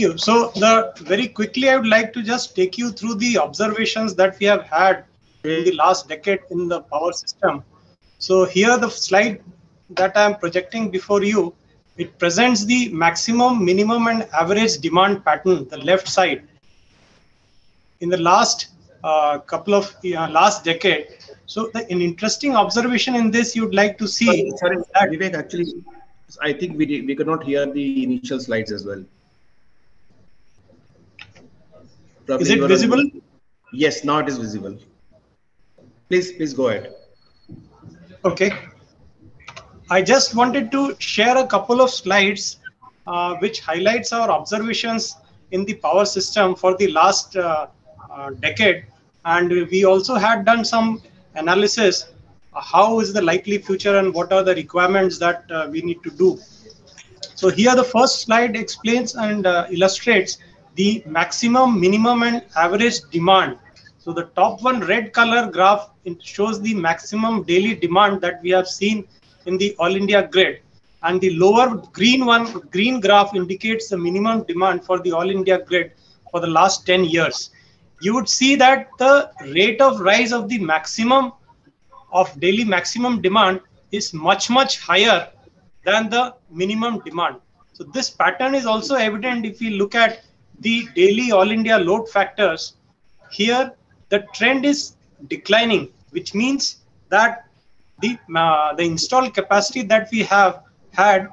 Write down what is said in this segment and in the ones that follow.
Thank you. So the very quickly, I would like to just take you through the observations that we have had in the last decade in the power system. So here the slide that I am projecting before you, it presents the maximum, minimum and average demand pattern, the left side. In the last uh, couple of uh, last decade. So the, an interesting observation in this you'd like to see. Sorry, sorry that Vivek, actually, I think we, we could not hear the initial slides as well. Probably is it visible? On... Yes, now it is visible. Please, please go ahead. Okay. I just wanted to share a couple of slides uh, which highlights our observations in the power system for the last uh, uh, decade. And we also had done some analysis uh, how is the likely future and what are the requirements that uh, we need to do. So here the first slide explains and uh, illustrates the maximum, minimum, and average demand. So the top one red color graph shows the maximum daily demand that we have seen in the All India grid. And the lower green one, green graph indicates the minimum demand for the All India grid for the last 10 years. You would see that the rate of rise of the maximum of daily maximum demand is much, much higher than the minimum demand. So this pattern is also evident if we look at the daily all India load factors, here the trend is declining, which means that the, uh, the installed capacity that we have had,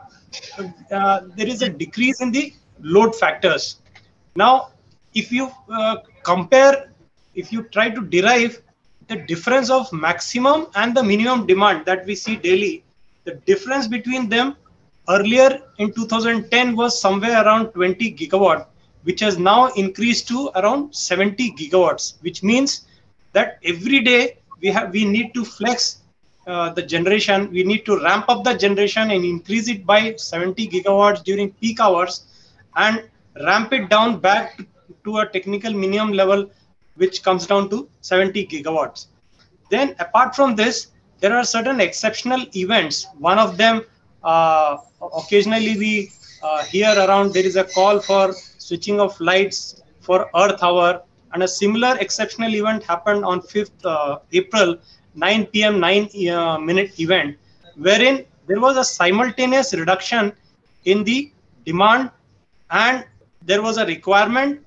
uh, there is a decrease in the load factors. Now, if you uh, compare, if you try to derive the difference of maximum and the minimum demand that we see daily, the difference between them earlier in 2010 was somewhere around 20 gigawatt which has now increased to around 70 gigawatts, which means that every day we have we need to flex uh, the generation. We need to ramp up the generation and increase it by 70 gigawatts during peak hours, and ramp it down back to a technical minimum level, which comes down to 70 gigawatts. Then, apart from this, there are certain exceptional events. One of them, uh, occasionally we uh, hear around there is a call for switching of lights for Earth Hour. And a similar exceptional event happened on 5th uh, April, 9 p.m. 9 uh, minute event, wherein there was a simultaneous reduction in the demand and there was a requirement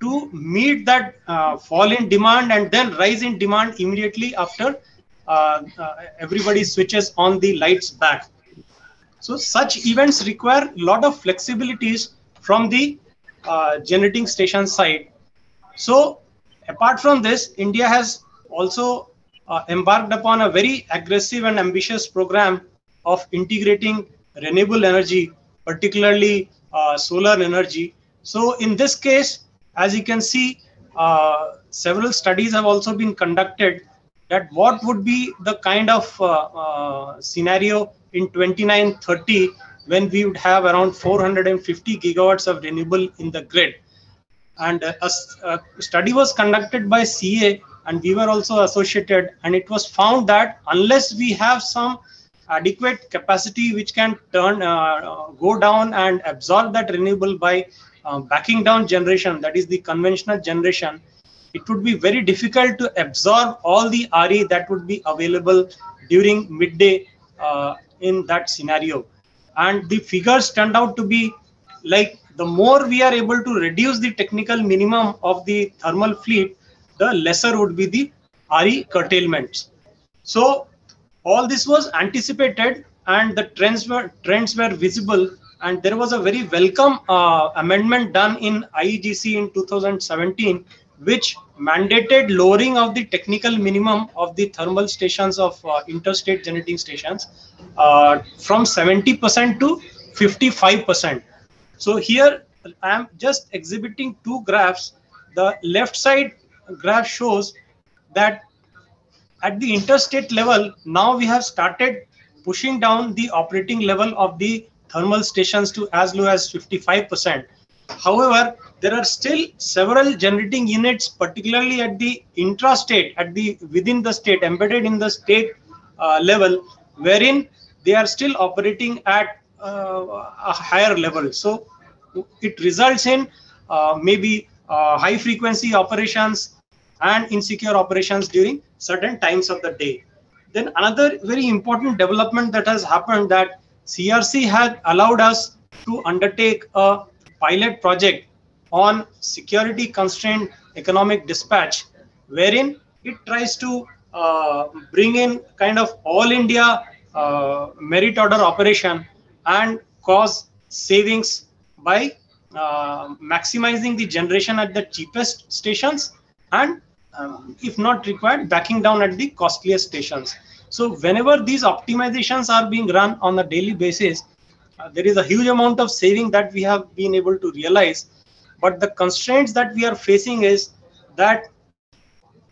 to meet that uh, fall in demand and then rise in demand immediately after uh, uh, everybody switches on the lights back. So such events require a lot of flexibilities from the uh, generating station side. So apart from this, India has also uh, embarked upon a very aggressive and ambitious program of integrating renewable energy, particularly uh, solar energy. So in this case, as you can see, uh, several studies have also been conducted that what would be the kind of uh, uh, scenario in 2930 when we would have around 450 gigawatts of renewable in the grid. And a, a, study was conducted by CEA, and we were also associated, and it was found that unless we have some adequate capacity which can turn uh, go down and absorb that renewable by uh, backing down generation, that is the conventional generation, it would be very difficult to absorb all the RE that would be available during midday uh, in that scenario and the figures turned out to be like the more we are able to reduce the technical minimum of the thermal fleet, the lesser would be the RE curtailments. So all this was anticipated and the trends were trends were visible and there was a very welcome uh, amendment done in IEGC in 2017 which mandated lowering of the technical minimum of the thermal stations of uh, interstate generating stations uh, from 70% to 55%. So here I am just exhibiting two graphs. The left side graph shows that at the interstate level, now we have started pushing down the operating level of the thermal stations to as low as 55%. However, there are still several generating units, particularly at the intrastate, at the within the state, embedded in the state uh, level, wherein they are still operating at uh, a higher level. So it results in uh, maybe uh, high frequency operations and insecure operations during certain times of the day. Then another very important development that has happened that CERC had allowed us to undertake a pilot project on security constrained economic dispatch, wherein it tries to uh, bring in kind of all India uh, merit order operation and cause savings by uh, maximizing the generation at the cheapest stations and um, if not required backing down at the costliest stations. So whenever these optimizations are being run on a daily basis uh, there is a huge amount of saving that we have been able to realize but the constraints that we are facing is that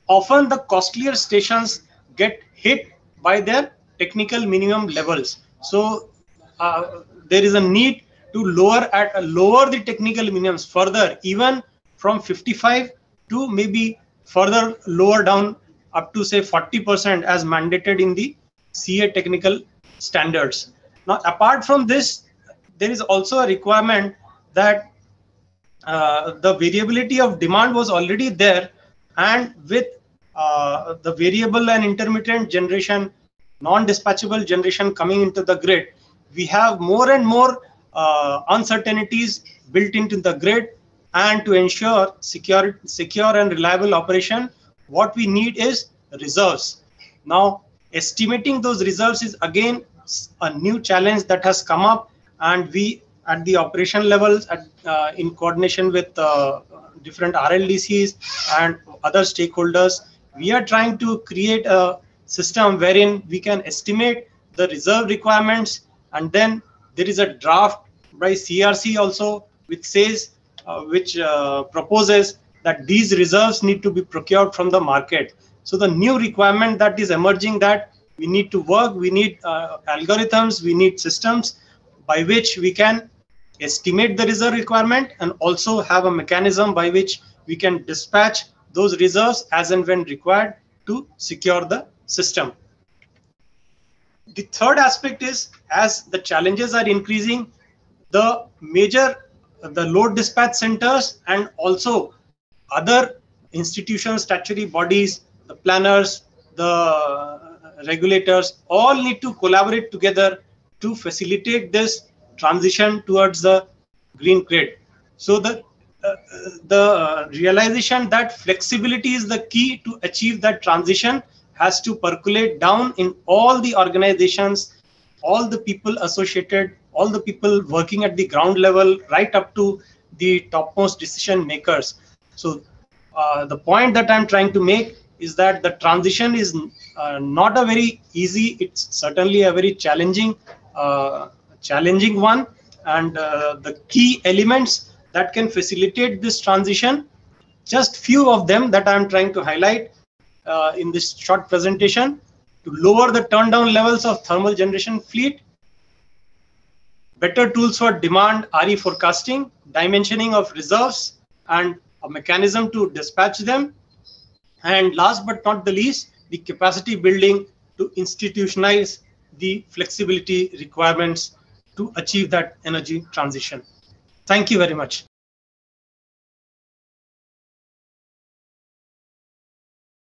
often the costlier stations get hit by their technical minimum levels so uh, there is a need to lower at uh, lower the technical minimums further even from 55 to maybe further lower down up to say 40% as mandated in the CEA technical standards. Now, apart from this, there is also a requirement that uh, the variability of demand was already there and with uh, the variable and intermittent generation, non-dispatchable generation coming into the grid, we have more and more uh, uncertainties built into the grid and to ensure secure, secure and reliable operation, what we need is reserves. Now, estimating those reserves is again a new challenge that has come up and we at the operation levels at, uh, in coordination with uh, different RLDCs and other stakeholders, we are trying to create a system wherein we can estimate the reserve requirements and then there is a draft by CERC also which says uh, which uh, proposes that these reserves need to be procured from the market. So the new requirement that is emerging that we need to work, we need uh, algorithms, we need systems by which we can estimate the reserve requirement and also have a mechanism by which we can dispatch those reserves as and when required to secure the system. The third aspect is as the challenges are increasing, the major the load dispatch centers and also other institutions, statutory bodies, the planners, the regulators all need to collaborate together to facilitate this transition towards the green grid. So the uh, the realization that flexibility is the key to achieve that transition has to percolate down in all the organizations, all the people associated, all the people working at the ground level, right up to the topmost decision makers. So uh, the point that I'm trying to make is that the transition is uh, not a very easy, it's certainly a very challenging, uh, challenging one. And uh, the key elements that can facilitate this transition, just few of them that I'm trying to highlight uh, in this short presentation to lower the turn down levels of thermal generation fleet, better tools for demand RE forecasting, dimensioning of reserves, and a mechanism to dispatch them. And last but not the least, the capacity building to institutionalize the flexibility requirements to achieve that energy transition. Thank you very much.